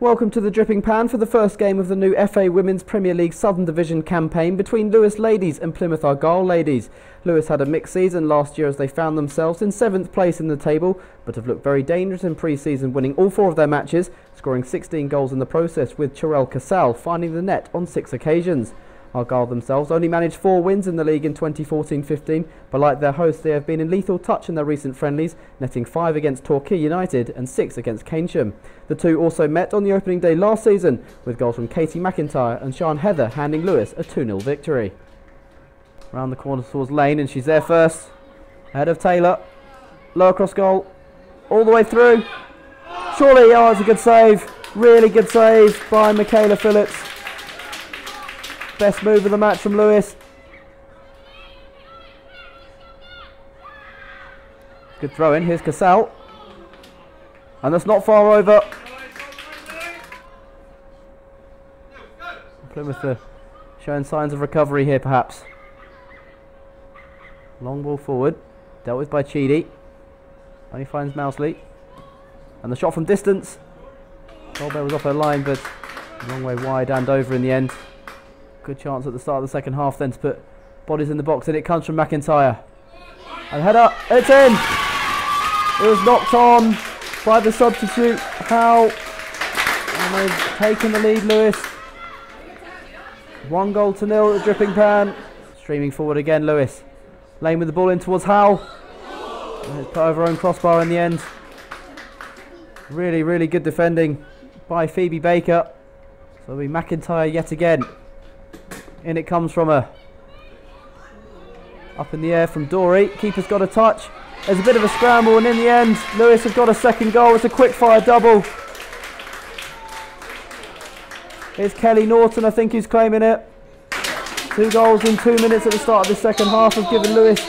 Welcome to the Dripping Pan for the first game of the new FA Women's Premier League Southern Division campaign between Lewes Ladies and Plymouth Argyle Ladies. Lewes had a mixed season last year as they found themselves in seventh place in the table, but have looked very dangerous in pre-season, winning all four of their matches, scoring 16 goals in the process, with Chirel Casal finding the net on six occasions. Argyle themselves only managed four wins in the league in 2014-15, but like their hosts, they have been in lethal touch in their recent friendlies, netting five against Torquay United and six against Keynsham. The two also met on the opening day last season, with goals from Katie McIntyre and Sean Heather handing Lewes a 2-0 victory. Round the corner towards Lane, and she's there first. Ahead of Taylor. Lower cross goal. All the way through. Surely, oh, it's a good save. Really good save by Michaela Phillips. Best move of the match from Lewes. Good throw in. Here's Casal. And that's not far over. Plymouth are showing signs of recovery here, perhaps. Long ball forward. Dealt with by Cheedy. Only finds Mousley. And the shot from distance. Dolbear was off her line, but long way wide and over in the end. Good chance at the start of the second half then to put bodies in the box, and it comes from McIntyre. And head up. it's in! It was knocked on by the substitute, How? And they've taken the lead, Lewes. One goal to nil at the dripping pan. Streaming forward again, Lewes. Lane with the ball in towards Howell. And put over own crossbar in the end. Really, really good defending by Phoebe Baker. So we McIntyre yet again. In it comes from a up in the air from Dory. Keeper's got a touch. There's a bit of a scramble, and in the end, Lewes have got a second goal. It's a quick fire double. It's Kelly Norton, I think, who's claiming it. Two goals in two minutes at the start of the second half have given Lewes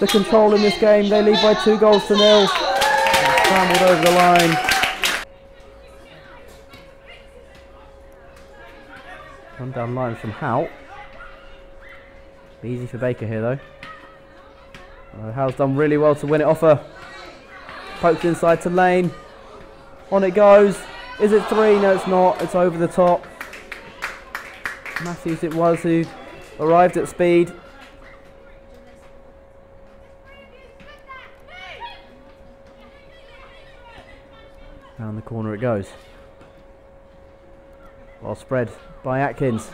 the control in this game. They lead by two goals to nil. Scrambled over the line. Run down line from Howe. Easy for Baker here though. Uh, done really well to win it off her. Poked inside to Lane. On it goes. Is it three? No, it's not. It's over the top. Matthews it was who arrived at speed. Down the corner it goes. Well spread by Atkins.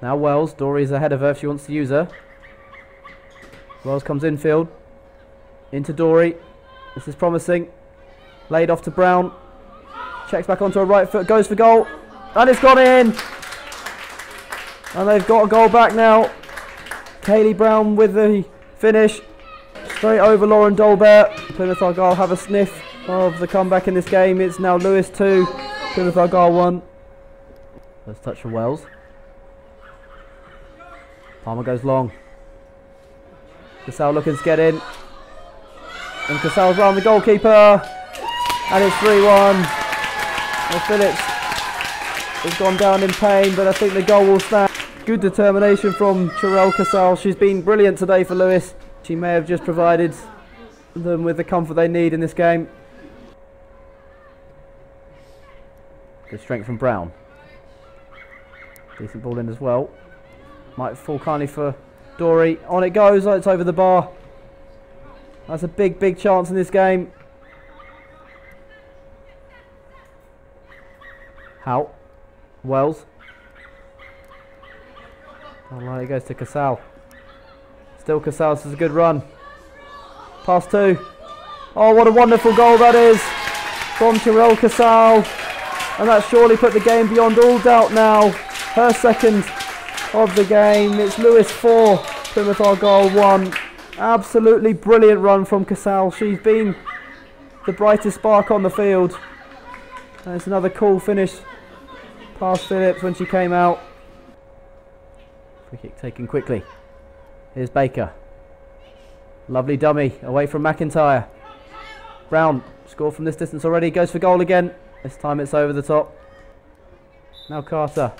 Now Wells. Dory's ahead of her if she wants to use her. Wells comes infield. Into Dory. This is promising. Laid off to Brown. Checks back onto her right foot. Goes for goal. And it's gone in. And they've got a goal back now. Kaylee Brown with the finish. Straight over Lauren Dolbear. Plymouth Argyle have a sniff of the comeback in this game. It's now Lewes 2. Plymouth Argyle 1. First touch for Wells. Palmer goes long. Casal looking to get in. And Casal's round the goalkeeper. And it's 3 1. Well, Phillips has gone down in pain, but I think the goal will stand. Good determination from Chirel Casal. She's been brilliant today for Lewes. She may have just provided them with the comfort they need in this game. Good strength from Brown. Decent ball in as well. Might fall kindly for Dory. On it goes. Oh, it's over the bar. That's a big, big chance in this game. How? Wells. Oh, it goes to Casal. Still Casal. This is a good run. Pass two. Oh, what a wonderful goal that is from Chirel Casal. And that surely put the game beyond all doubt now her second of the game. It's Lewes 4, Plymouth Argyle 1. Absolutely brilliant run from Casal. She's been the brightest spark on the field. And it's another cool finish past Phillips when she came out. Free kick taken quickly. Here's Baker. Lovely dummy away from McIntyre. Brown scored from this distance already. Goes for goal again. This time it's over the top. Now Carter.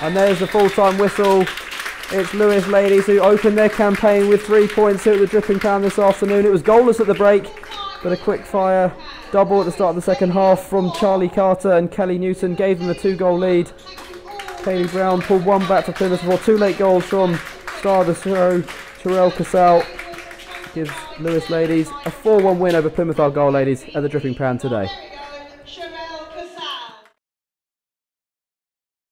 And there's the full-time whistle. It's Lewes Ladies who opened their campaign with three points here at the Dripping Pan this afternoon. It was goalless at the break. But a quick fire double at the start of the second half from Charlie Carter and Kelly Newton gave them a two goal lead. Kaylee Brown pulled one back for Plymouth before two late goals from star of the show, Chirel Casal gives Lewes Ladies a 4 1 win over Plymouth Argyle Ladies at the Dripping Pan today.